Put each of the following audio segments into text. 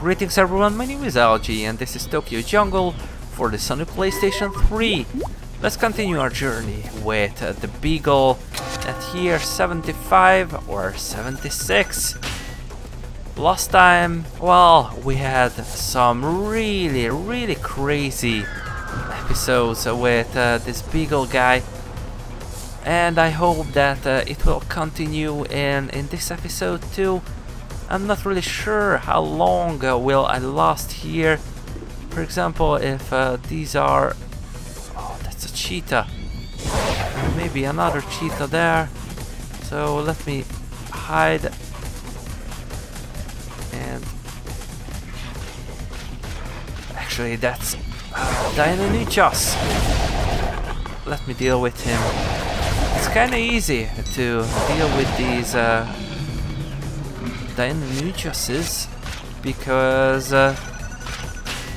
Greetings everyone, my name is Algee and this is Tokyo Jungle for the Sony PlayStation 3. Let's continue our journey with uh, the Beagle at here 75 or 76. Last time, well, we had some really, really crazy episodes with uh, this Beagle guy and I hope that uh, it will continue in, in this episode too. I'm not really sure how long uh, will I last here. For example, if uh, these are... Oh, that's a cheetah. Maybe another cheetah there. So let me hide. And... Actually, that's uh. Let me deal with him. It's kinda easy to deal with these uh, Deinonychuses because uh,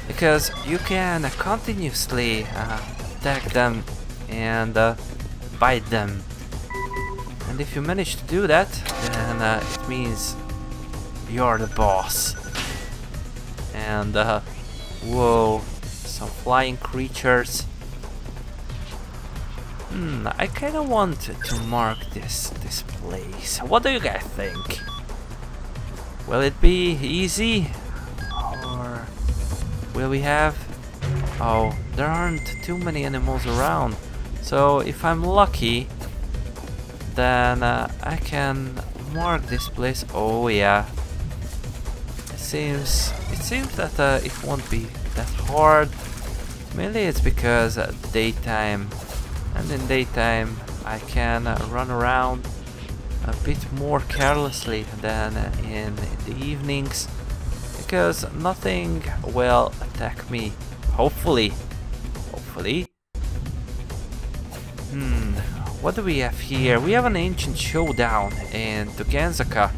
because you can continuously uh, attack them and uh, bite them and if you manage to do that then uh, it means you're the boss and uh, whoa some flying creatures Hmm, I kinda want to mark this this place. What do you guys think? Will it be easy? Or will we have... Oh, there aren't too many animals around. So if I'm lucky, then uh, I can mark this place. Oh yeah. It seems it seems that uh, it won't be that hard. Mainly it's because uh, daytime and in daytime I can run around a bit more carelessly than in the evenings because nothing will attack me. Hopefully. Hopefully. Hmm, what do we have here? We have an ancient showdown in Dogenzaka.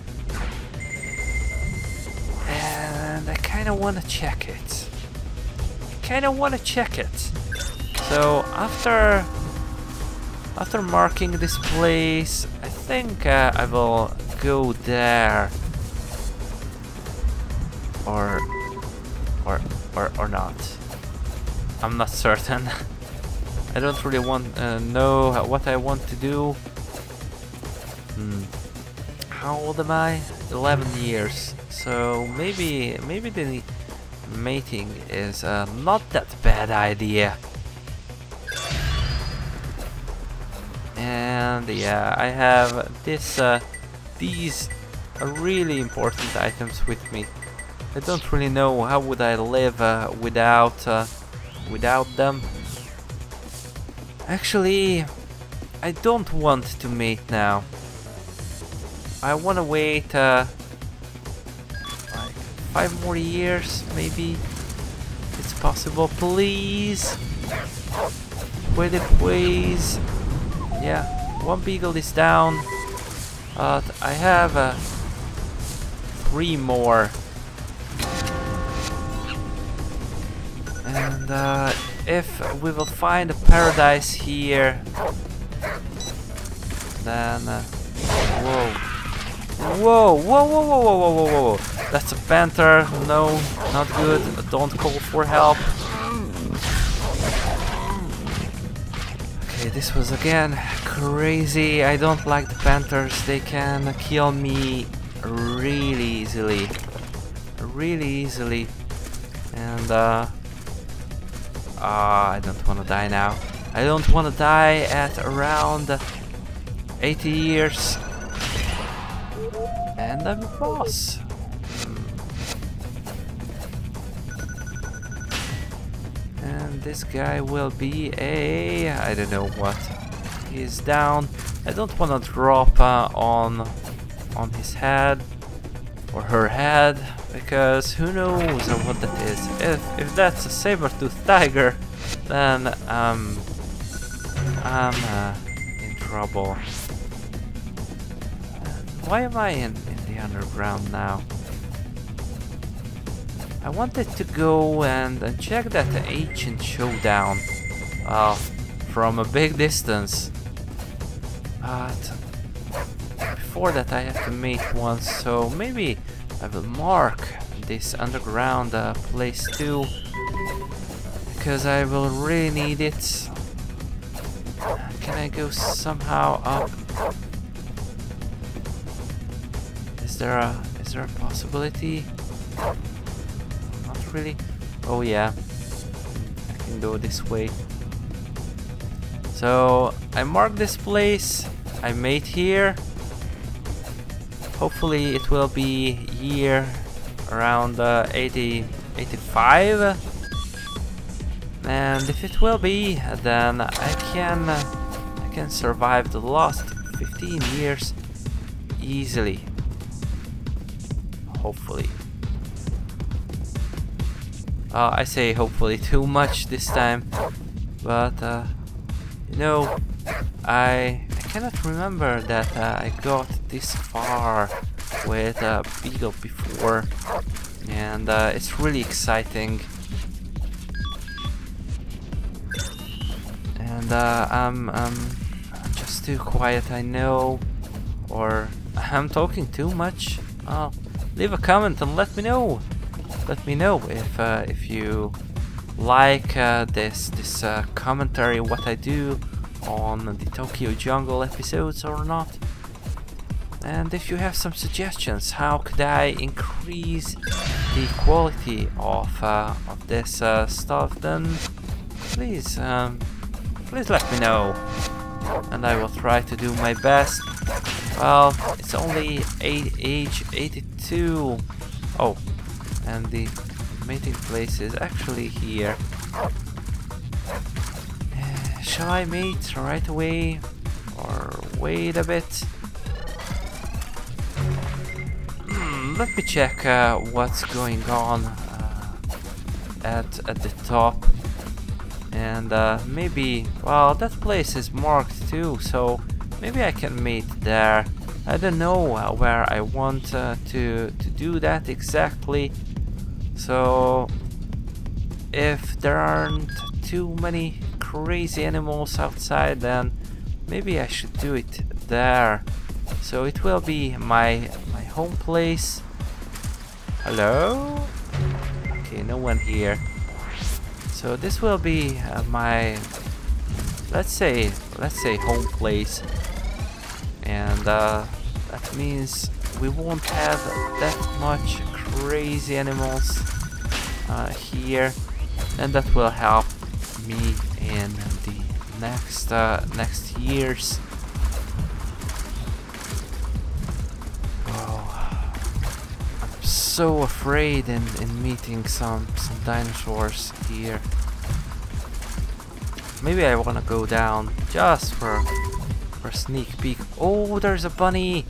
And I kinda wanna check it. I kinda wanna check it. So after after marking this place, I think uh, I will go there. Or, or, or, or not. I'm not certain. I don't really want uh, know what I want to do. Hmm. How old am I? 11 years. So maybe, maybe the mating is uh, not that bad idea. And yeah I have this uh, these really important items with me. I don't really know how would I live uh, without uh, without them. Actually I don't want to mate now. I want to wait uh, like five more years maybe. It's possible please. Pretty please. Yeah, one beagle is down. But I have uh, three more. And uh, if we will find a paradise here, then... Uh, whoa. Whoa, whoa, whoa, whoa, whoa, whoa, whoa, whoa. That's a panther. No, not good. Don't call for help. Okay, this was again crazy. I don't like the panthers. They can kill me really easily. Really easily. And uh, uh I don't want to die now. I don't want to die at around 80 years. And I'm a boss. And this guy will be a... I don't know what. He's down. I don't want to drop uh, on, on his head or her head because who knows what that is. If, if that's a saber-toothed tiger, then um, I'm uh, in trouble. Why am I in, in the underground now? I wanted to go and, and check that ancient showdown uh, from a big distance. But before that I have to make one, so maybe I will mark this underground uh, place too because I will really need it. Can I go somehow up? Is there a is there a possibility? Not really. Oh yeah, I can go this way. So I marked this place. I made here. Hopefully it will be year around uh, 80, 85. And if it will be, then I can I can survive the last 15 years easily. Hopefully. Uh, I say hopefully too much this time, but uh, you know, I cannot remember that uh, I got this far with uh, Beagle before, and uh, it's really exciting. And uh, I'm, I'm just too quiet, I know, or I'm talking too much. Oh, leave a comment and let me know. Let me know if uh, if you like uh, this this uh, commentary what I do on the Tokyo Jungle episodes or not. And if you have some suggestions, how could I increase the quality of uh, of this uh, stuff, then please um, please let me know, and I will try to do my best. Well, it's only eight, age 82. Oh, and the mating place is actually here. Shall I mate right away or wait a bit? Hmm, let me check uh, what's going on uh, at at the top. And uh, maybe, well, that place is marked too, so maybe I can meet there. I don't know uh, where I want uh, to, to do that exactly. So if there aren't too many crazy animals outside then maybe I should do it there. So it will be my my home place. Hello? Okay, no one here. So this will be uh, my let's say let's say home place. And uh, that means we won't have that much crazy animals uh, here and that will help me in the next uh, next years. Oh, I'm so afraid in, in meeting some some dinosaurs here. Maybe I wanna go down just for for a sneak peek. Oh there's a bunny.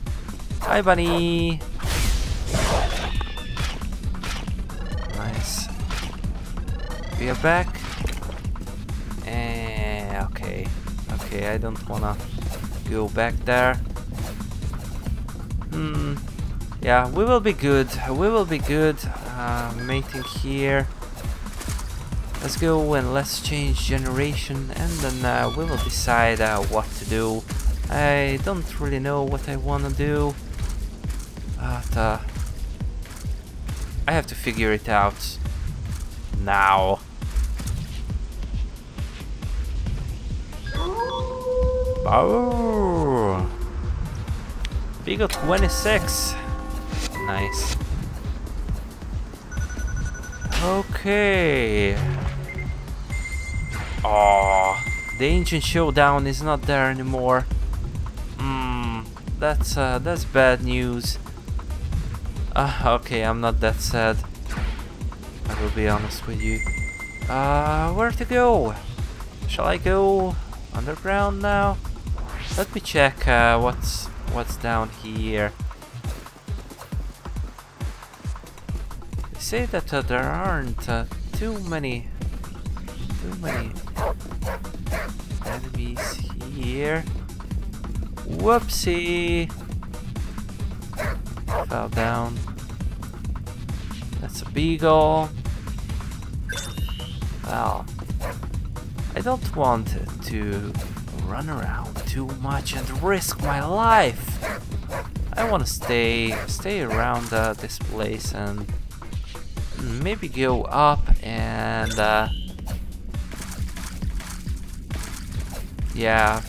Hi bunny. Nice. We are back. Okay, I don't wanna go back there. Hmm. Yeah, we will be good. We will be good. Uh, mating here. Let's go and let's change generation and then uh, we will decide uh, what to do. I don't really know what I wanna do. But uh, I have to figure it out now. Oh! Beagle 26. Nice. Okay. Oh, the ancient showdown is not there anymore. Hmm, that's uh, that's bad news. Uh, okay, I'm not that sad. I will be honest with you. Uh, where to go? Shall I go underground now? Let me check uh, what's what's down here. They say that uh, there aren't uh, too many too many enemies here. Whoopsie! Fell down. That's a beagle. Well, I don't want to run around too much and risk my life. I want to stay stay around uh, this place and maybe go up and uh, yeah.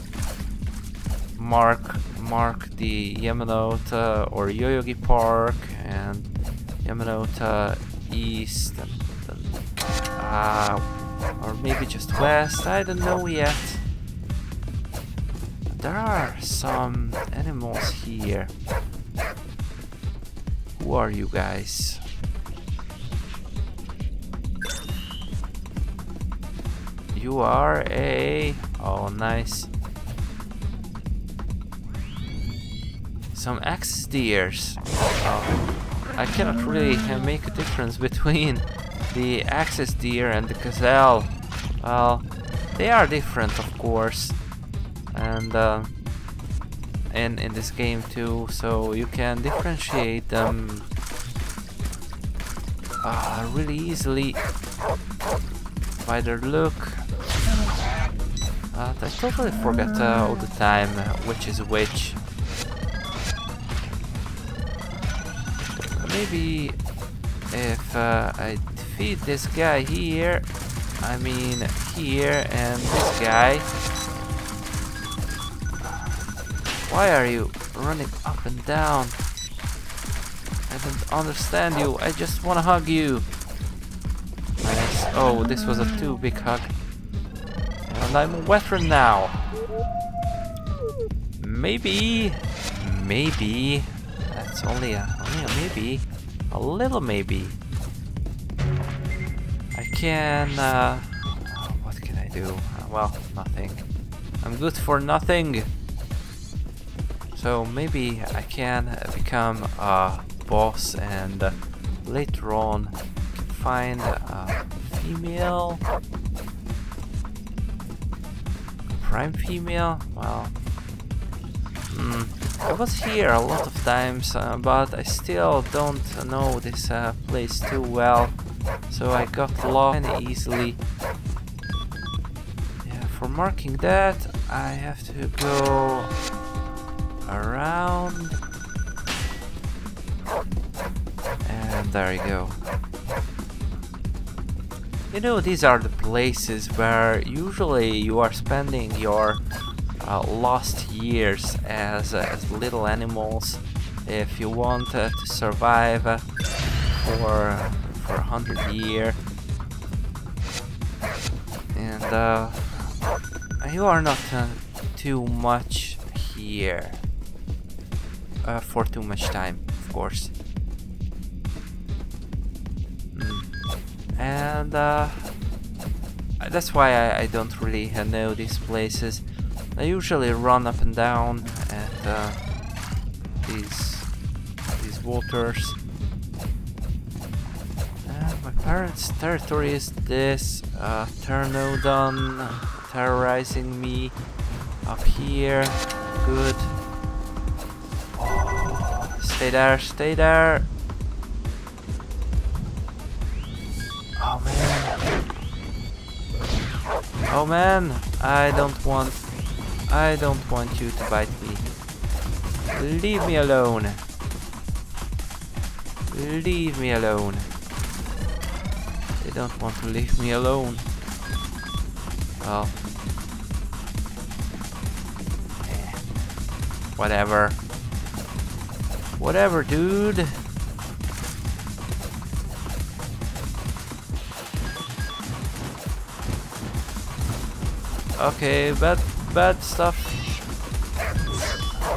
Mark mark the Yamanote or Yoyogi Park and Yamanote East and, and uh, or maybe just west. I don't know yet there are some animals here who are you guys you are a... Oh, nice. Some axis deers. Oh, I cannot really make a difference between the axis deer and the gazelle. Well, they are different, of course. And uh, in, in this game too, so you can differentiate them uh, really easily by their look uh, I totally forget uh, all the time uh, which is which. Maybe if uh, I defeat this guy here, I mean here and this guy. Why are you running up and down? I don't understand you, I just wanna hug you. Nice. Oh, this was a too big hug. And I'm a veteran now. Maybe, maybe, that's only a, only a maybe, a little maybe. I can, uh, what can I do? Uh, well, nothing. I'm good for nothing. So maybe I can become a boss and later on find a female prime female? Well, mm, I was here a lot of times, uh, but I still don't know this uh, place too well, so I got lost easily. Yeah, for marking that, I have to go around, and there you go. You know, these are the places where usually you are spending your uh, lost years as, uh, as little animals if you want uh, to survive uh, for for a hundred years and uh, you are not uh, too much here for too much time of course and uh, that's why I, I, don't really know these places. I usually run up and down at uh, these these waters. Uh, my parents' territory is this uh, Pteranodon terrorizing me up here. Good. Stay there, stay there. Oh man. Oh man, I don't want... I don't want you to bite me. Leave me alone. Leave me alone. They don't want to leave me alone. Well. Eh. Whatever. Whatever, dude. Okay, bad, bad stuff.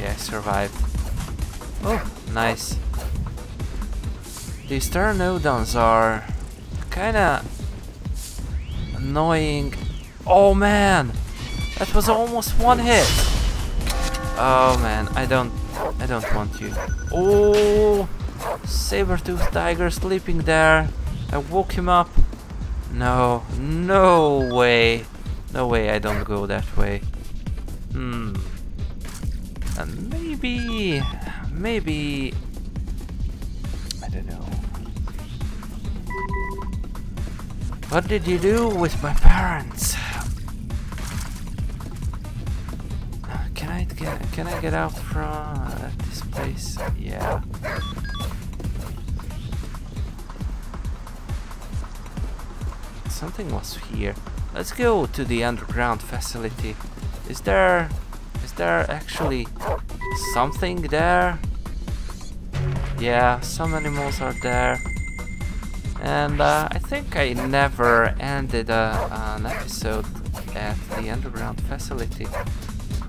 Yeah, survived. Oh, nice. These Pteranodons are kinda annoying. Oh man! That was almost one hit! Oh man, I don't I don't want you. Oh saber-tooth tiger sleeping there. I woke him up. No, no way. No way I don't go that way. Hmm. And maybe... Maybe... I don't know. What did you do with my parents? Can I get can I get out from this place? Yeah. something was here. Let's go to the underground facility. Is there... Is there actually something there? Yeah, some animals are there. And uh, I think I never ended uh, an episode at the underground facility.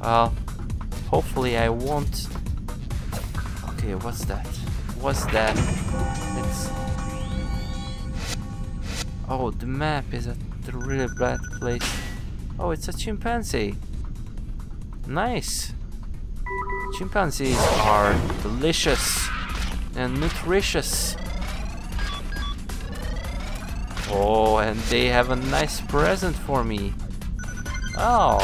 Well, hopefully I won't. Okay, what's that? What's that? It's. Oh, the map is at a really bad place. Oh, it's a chimpanzee. Nice. Chimpanzees are delicious and nutritious. Oh, and they have a nice present for me. Oh,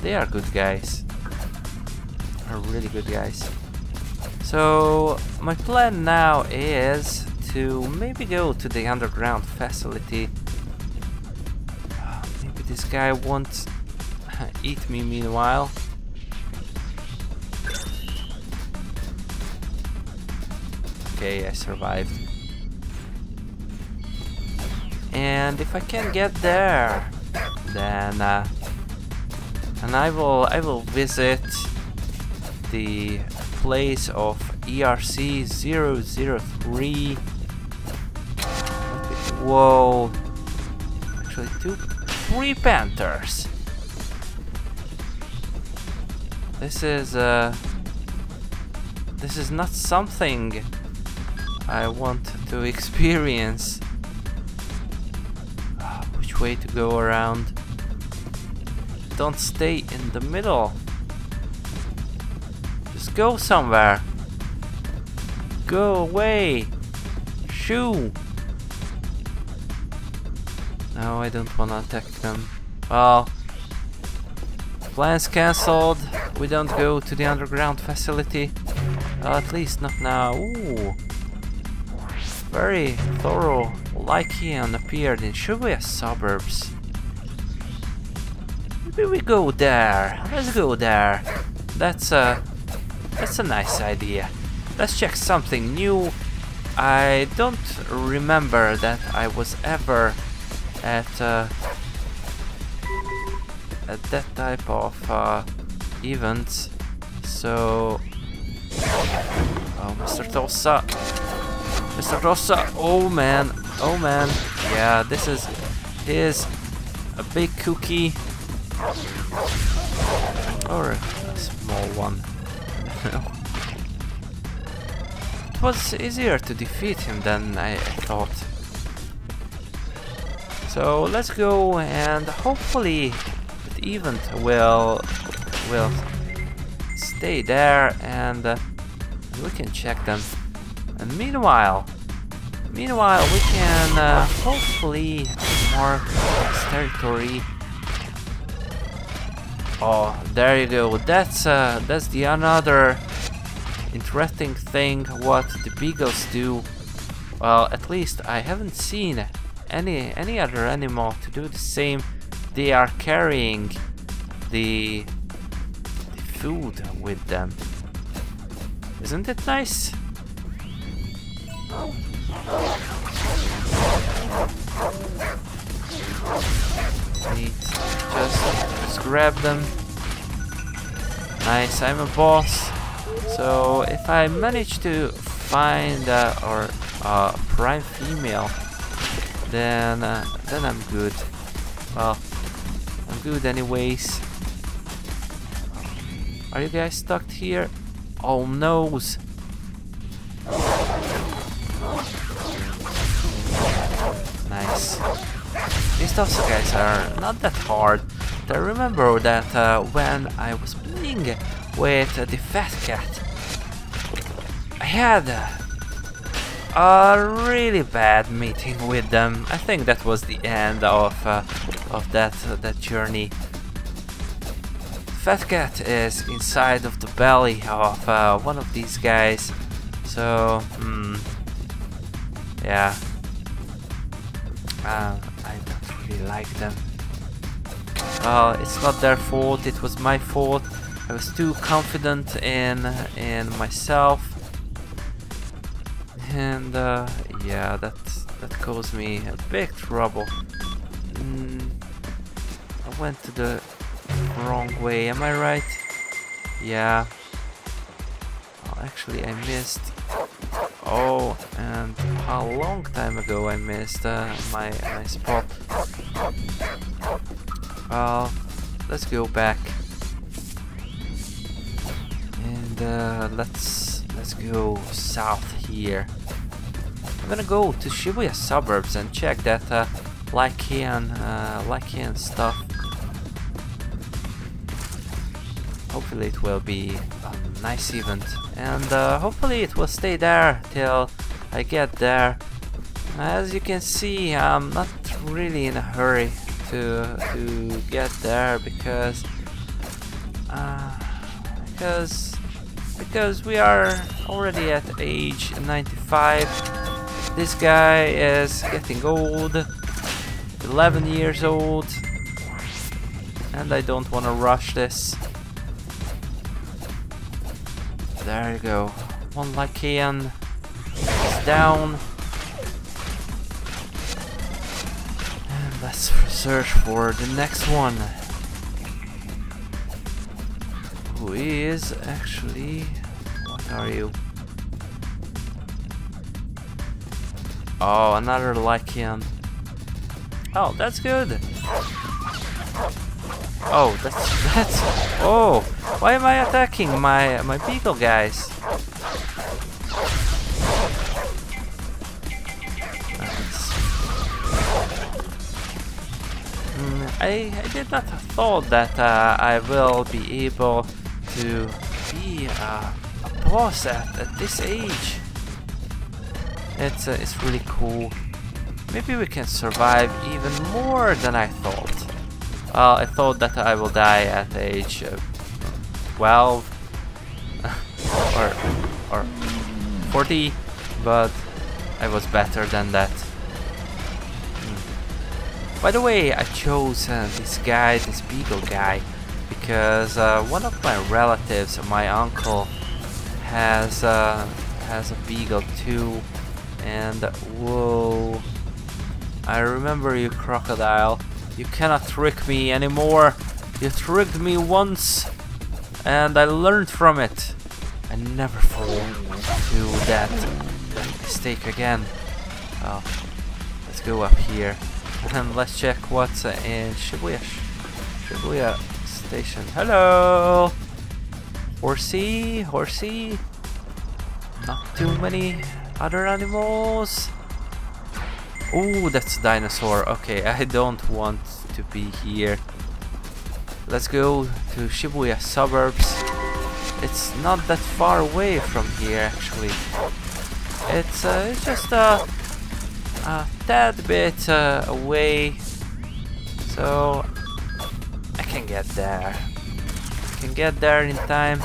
they are good guys. Are really good guys. So my plan now is to maybe go to the underground facility. Maybe this guy won't eat me meanwhile. Okay, I survived. And if I can get there, then uh, and I will I will visit the place of ERC 003. Whoa! Actually, two, three panthers. This is uh, this is not something I want to experience. Which way to go around? Don't stay in the middle. Go somewhere. Go away. Shoo. No, I don't wanna attack them. Well, plans cancelled. We don't go to the underground facility. Well, at least not now. Ooh. Very thorough. Lycaon appeared in Shibuya suburbs. Maybe we go there. Let's go there. That's a that's a nice idea. Let's check something new. I don't remember that I was ever at uh, at that type of uh. So, oh, Mr. Tosa, Mr. Tosa, oh man, oh man, yeah, this is is a big cookie or a small one. It was easier to defeat him than I thought. So let's go and hopefully the event will will stay there and uh, we can check them. And meanwhile, meanwhile we can uh, hopefully mark this territory Oh, there you go. That's uh, that's the another interesting thing what the beagles do. Well, at least I haven't seen any any other animal to do the same. They are carrying the, the food with them. Isn't it nice? Neat. Just grab them. Nice, I'm a boss. So if I manage to find uh, or uh, prime female, then uh, then I'm good. Well, I'm good anyways. Are you guys stuck here? Oh noes! Nice. These Tosa guys are not that hard. I remember that uh, when I was playing with the Fat Cat, I had a really bad meeting with them. I think that was the end of uh, of that uh, that journey. Fat Cat is inside of the belly of uh, one of these guys, so hmm, yeah, uh, I don't really like them. Uh, it's not their fault, it was my fault. I was too confident in in myself. And uh, yeah, that that caused me a big trouble. Mm, I went to the wrong way, am I right? Yeah. Actually, I missed. Oh, and a long time ago I missed uh, my, my spot. Well, let's go back. And uh, let's let's go south here. I'm gonna go to Shibuya suburbs and check that uh, Lycan, uh, Lycan stuff. Hopefully it will be a nice event and uh, hopefully it will stay there till I get there. As you can see I'm not really in a hurry to to get there because uh, because because we are already at age 95 this guy is getting old 11 years old and I don't want to rush this. There you go. One Lycan is down search for the next one. Who is actually... What are you? Oh, another Lycan. Oh, that's good. Oh, that's that's. Oh, why am I attacking my my beagle guys? I, I did not thought that uh, I will be able to be uh, a boss at, at this age. It's, uh, it's really cool. Maybe we can survive even more than I thought. Well, I thought that I will die at age uh, 12 or, or 40, but I was better than that. By the way, I chose uh, this guy, this beagle guy, because uh, one of my relatives, my uncle, has uh, has a beagle too, and whoa! I remember you, crocodile. You cannot trick me anymore. You tricked me once, and I learned from it. I never fall to that, that mistake again. Oh, let's go up here. And let's check what's in Shibuya. Shibuya Station. Hello! Horsey, horsey. Not too many other animals. Oh, that's a dinosaur. Okay, I don't want to be here. Let's go to Shibuya suburbs. It's not that far away from here, actually. It's, uh, it's just a a tad bit uh, away. So I can get there. I can get there in time.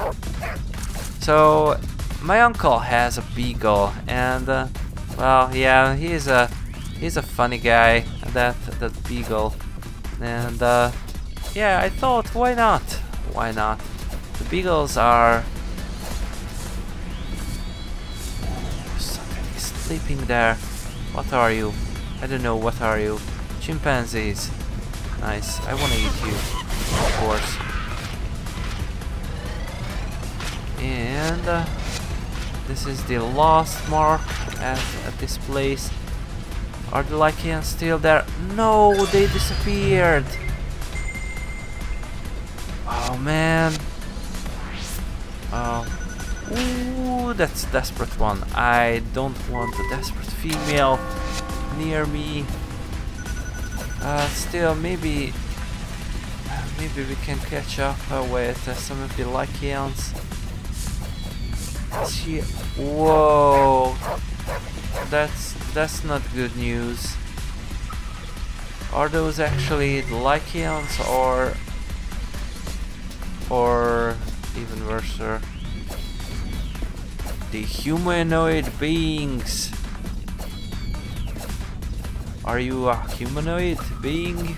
So my uncle has a beagle and uh, well yeah he's a he's a funny guy that that beagle. And uh, yeah I thought why not? Why not? The beagles are sleeping there what are you? I don't know, what are you? Chimpanzees. Nice. I wanna eat you, of course. And uh, this is the last mark at, at this place. Are the Lycans still there? No, they disappeared. Oh man. Oh. Ooh, that's desperate one. I don't want a desperate female near me. Uh, still, maybe maybe we can catch up uh, with uh, some of the Lycans. She, whoa, that's that's not good news. Are those actually the or or even worse? The humanoid beings. Are you a humanoid being?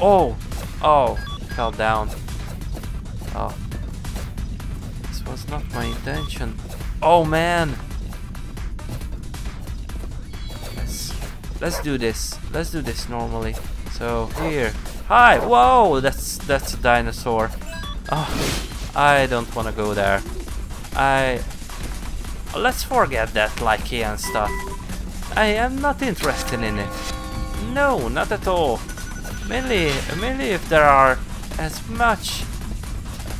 Oh! Oh! Fell down. Oh. This was not my intention. Oh man! let's let's do this. Let's do this normally. So here. Hi. Whoa, that's that's a dinosaur. Oh, I don't want to go there. I let's forget that Lycaea and stuff. I am not interested in it. No, not at all. Mainly, mainly if there are as much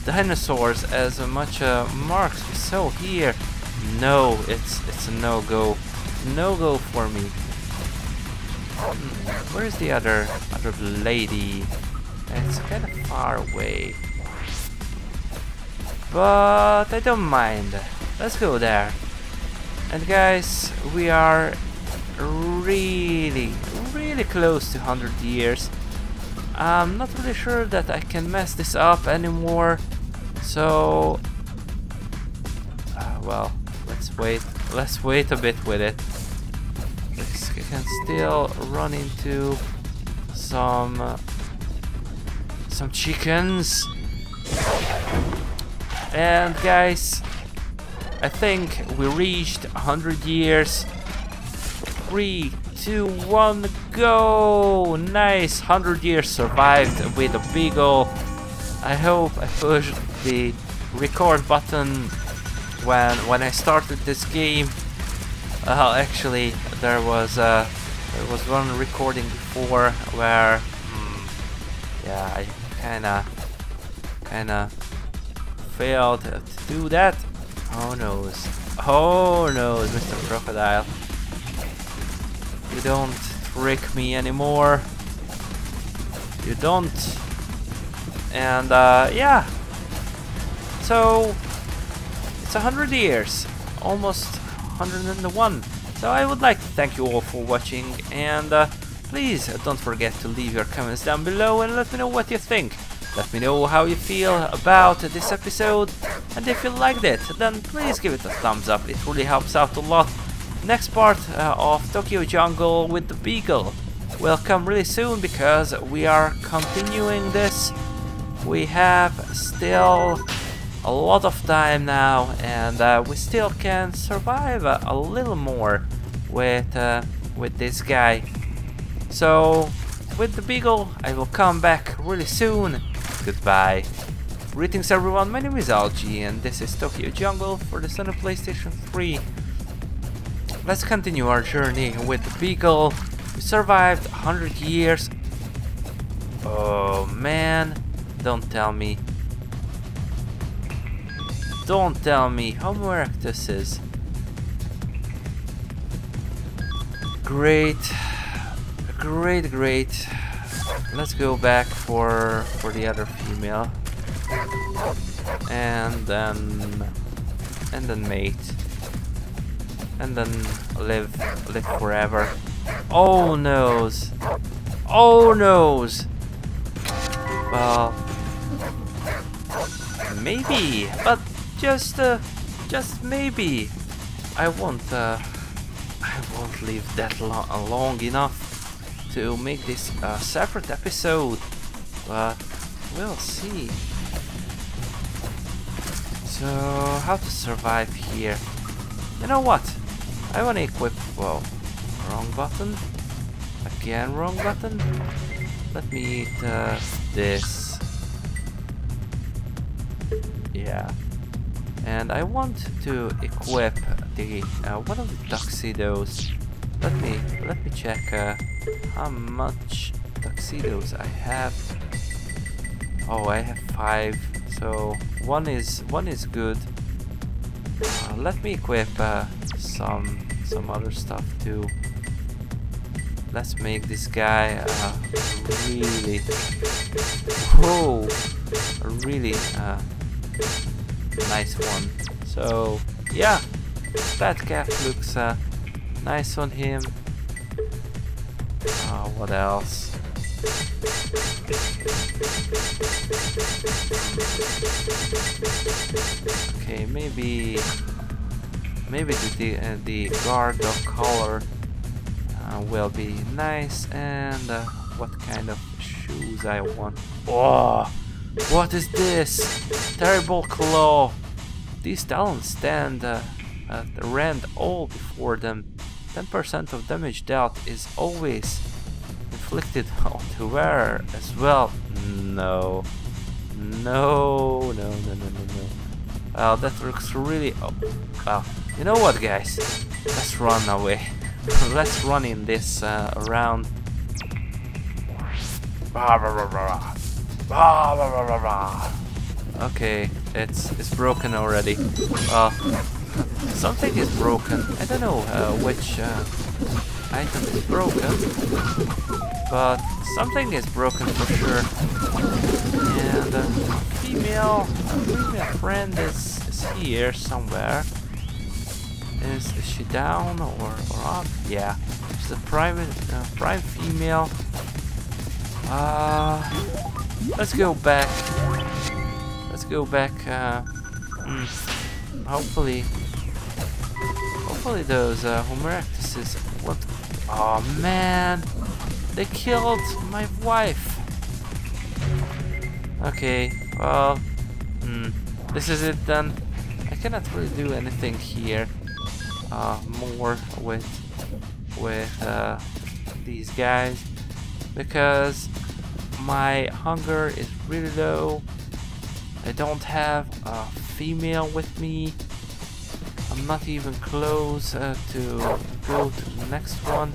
dinosaurs as much uh, marks we saw here. No, it's it's a no-go. No-go for me. Hmm, where's the other other lady? It's kind of far away. But I don't mind. Let's go there. And guys, we are really, really close to 100 years. I'm not really sure that I can mess this up anymore. So, uh, well, let's wait. Let's wait a bit with it. We can still run into some uh, some chickens. And guys, I think we reached 100 years. Three, two, one, go! Nice, 100 years survived with a beagle. I hope I pushed the record button when when I started this game. Uh, actually, there was uh, there was one recording before where, hmm, yeah, I kinda kinda failed to do that. Oh no! Oh no, Mr. Crocodile. You don't trick me anymore. You don't. And uh, yeah. So it's a hundred years, almost 101. So I would like to thank you all for watching and uh, please don't forget to leave your comments down below and let me know what you think. Let me know how you feel about this episode and if you liked it then please give it a thumbs up, it really helps out a lot next part uh, of Tokyo Jungle with the Beagle will come really soon because we are continuing this. We have still a lot of time now and uh, we still can survive a, a little more with, uh, with this guy. So with the Beagle I will come back really soon. Goodbye. Greetings everyone, my name is Algee and this is Tokyo Jungle for the Sony PlayStation 3. Let's continue our journey with the Beagle. We survived 100 years. Oh man, don't tell me. Don't tell me Homo erectus is. Great, great, great. Let's go back for for the other female, and then and then mate and then live live forever. Oh noes. Oh noes. Well, maybe, but just uh, just maybe. I won't uh, I won't live that lo long enough to make this a separate episode, but we'll see. So, how to survive here? You know what? I want to equip... Whoa. Wrong button. Again wrong button. Let me eat uh, this. Yeah. And I want to equip the uh, one of the tuxedos. Let me let me check uh, how much tuxedos I have. Oh, I have five. So one is one is good. Uh, let me equip uh, some some other stuff too. Let's make this guy uh, really, whoa, a really uh, nice one. So yeah, that cap looks uh, nice on him. Uh, what else? Okay, maybe maybe the uh, the guard of color uh, will be nice and uh, what kind of shoes I want. Oh, what is this? Terrible claw. These talons stand uh, at rand all before them. 10% of damage dealt is always inflicted on the wearer as well. No. No, no, no, no, no, no. Well, that looks really... Oh, well, you know what, guys? Let's run away. Let's run in this uh, around. Okay, it's it's broken already. Well, something is broken. I don't know uh, which uh, item is broken, but something is broken for sure. And a female, female friend is, is here somewhere. Is, is she down or, or up? Yeah, she's a private, uh, prime female. Uh, let's go back. Let's go back. Uh, mm, hopefully, hopefully those uh, Homo erectuses. What? Oh man, they killed my wife. Okay, well, mm, this is it then. I cannot really do anything here uh, more with with uh, these guys because my hunger is really low. I don't have a female with me. I'm not even close uh, to go to the next one.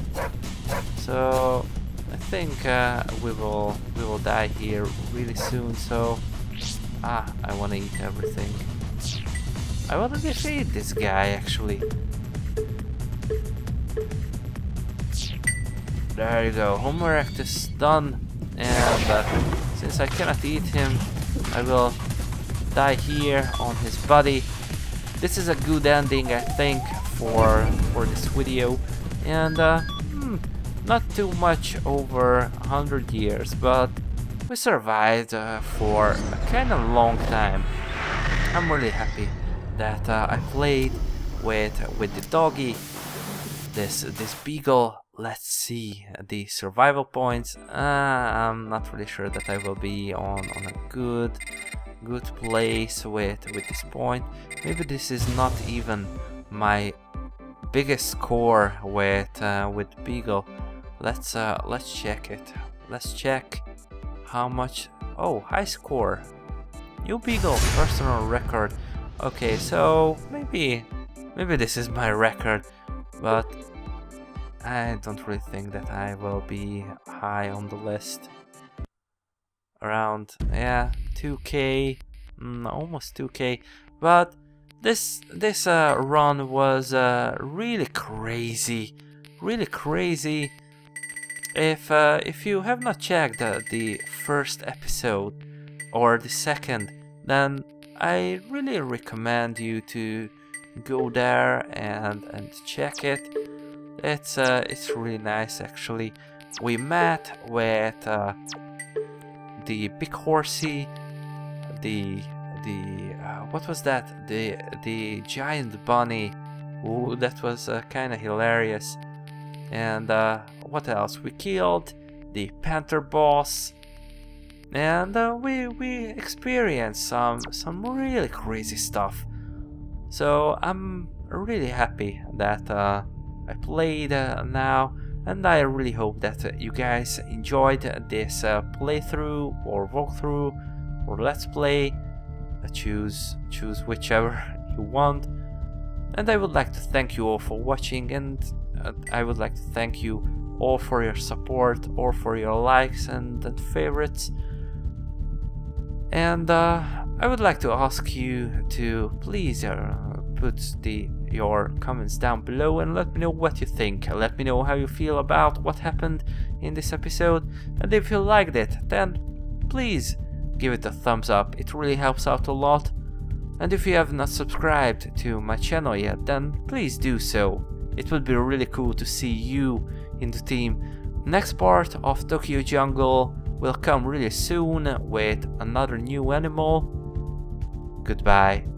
So I think uh, we will we will die here really soon. So ah, I want to eat everything. I want to defeat this guy actually. There you go, Homo erectus done. And uh, since I cannot eat him, I will die here on his body. This is a good ending, I think, for for this video. And uh, hmm, not too much over 100 years, but we survived uh, for a kind of long time. I'm really happy that uh, I played with with the doggy, this this beagle let's see the survival points uh, I'm not really sure that I will be on on a good good place with with this point. Maybe this is not even my biggest score with uh, with Beagle. Let's uh, let's check it. Let's check how much oh high score. New Beagle personal record. Okay so maybe maybe this is my record but I don't really think that I will be high on the list. Around, yeah, 2k, mm, almost 2k. But this this uh, run was uh, really crazy, really crazy. If uh, if you have not checked the first episode or the second, then I really recommend you to go there and and check it it's uh, it's really nice actually. We met with uh, the big horsey, the the uh, what was that? The the giant bunny. Ooh, that was uh, kind of hilarious. And uh, what else? We killed the panther boss, and uh, we we experienced some some really crazy stuff. So I'm really happy that uh, I played uh, now and I really hope that uh, you guys enjoyed this uh, playthrough or walkthrough or let's play. Uh, choose choose whichever you want. And I would like to thank you all for watching and uh, I would like to thank you all for your support or for your likes and, favorites. And uh, I would like to ask you to please put the your comments down below and let me know what you think. Let me know how you feel about what happened in this episode and if you liked it then please give it a thumbs up. It really helps out a lot. And if you have not subscribed to my channel yet then please do so. It would be really cool to see you in the team. Next part of Tokyo Jungle will come really soon with another new animal. Goodbye.